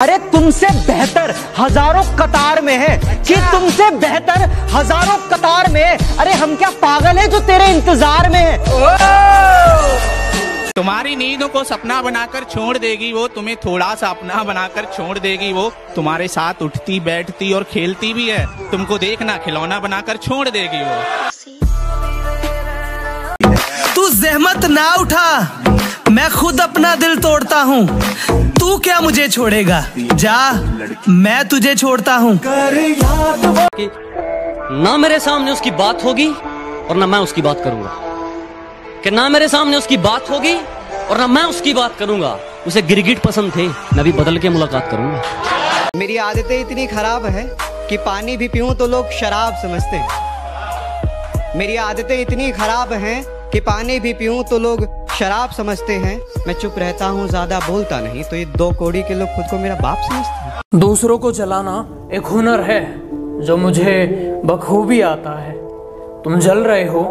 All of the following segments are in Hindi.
अरे तुमसे बेहतर हज़ारों कतार में है कि तुमसे बेहतर हज़ारों कतार में है। अरे हम क्या पागल है जो तेरे इंतज़ार में है? तुम्हारी नींदों को सपना बनाकर छोड़ देगी वो तुम्हें थोड़ा सा अपना बनाकर छोड़ देगी वो। तुम्हारे साथ उठती बैठती और खेलती भी है। तुमको देखना खिलौना बनाकर छोड़ देगी वो। तू जहमत ना उठा। मैं खुद अपना दिल तोड़ता हूँ। तू क्या मुझे छोड़ेगा? जा मैं तुझे छोड़ता हूँ। ना मेरे सामने उसकी बात होगी और ना मैं उसकी बात करूँगा। कि ना मेरे सामने उसकी बात होगी और ना मैं उसकी बात करूँगा। उसे गिरगिट पसंद थे मैं भी बदल के मुलाकात करूँगा। मेरी आदतें इतनी खराब है कि पानी भी पीऊं तो लोग शराब समझते हैं। मेरी आदतें इतनी खराब हैं कि पानी भी पीऊं तो लोग शराब समझते हैं। मैं चुप रहता हूँ ज़्यादा बोलता नहीं तो ये दो कोड़ी के लोग खुद को मेरा बाप समझते हैं। दूसरों को जलाना एक हुनर है जो मुझे बखूबी आता है। तुम जल रहे हो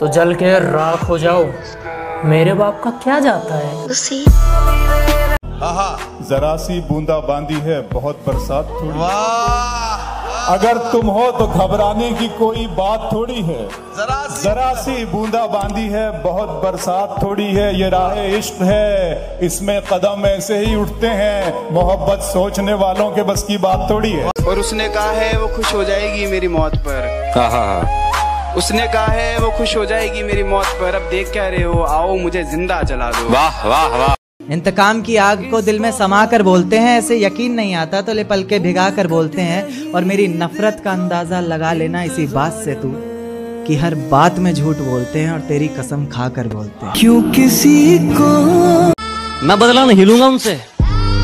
तो जल के राख हो जाओ। मेरे बाप का क्या जाता है? जरा सी बूंदा बांदी है बहुत बरसात थोड़ी। अगर तुम हो तो घबराने की कोई बात थोड़ी है। जरा सी बूंदा बांदी है बहुत बरसात थोड़ी है ये राह इश्क है। इसमें कदम ऐसे ही उठते हैं मोहब्बत सोचने वालों के बस की बात थोड़ी है। और उसने कहा है वो खुश हो जाएगी मेरी मौत पर। उसने कहा है वो खुश हो जाएगी मेरी मौत पर। अब देख क्या रहे हो? आओ मुझे ज़िंदा जला दो। इंतकाम की आग को दिल में समा कर बोलते हैं ऐसे यकीन नहीं आता तो ले पल के भिगा कर बोलते हैं और मेरी नफरत का अंदाज़ा लगा लेना इसी बात से तू कि हर बात में झूठ बोलते हैं और तेरी कसम खा कर बोलते हैं। क्यों किसी को? मैं बदला नहीं लूँगा उनसे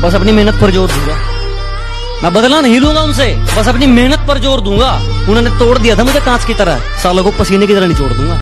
बस अपनी मेहनत पर ज़ोर दूँगा। मैं बदला नहीं लूँगा उनसे बस अपनी मेहनत पर ज़ोर दूँगा। उन्होंने तोड़ दिया था मुझे कांच की तरह सालों को पसीने की तरह निचोड़ दूँगा।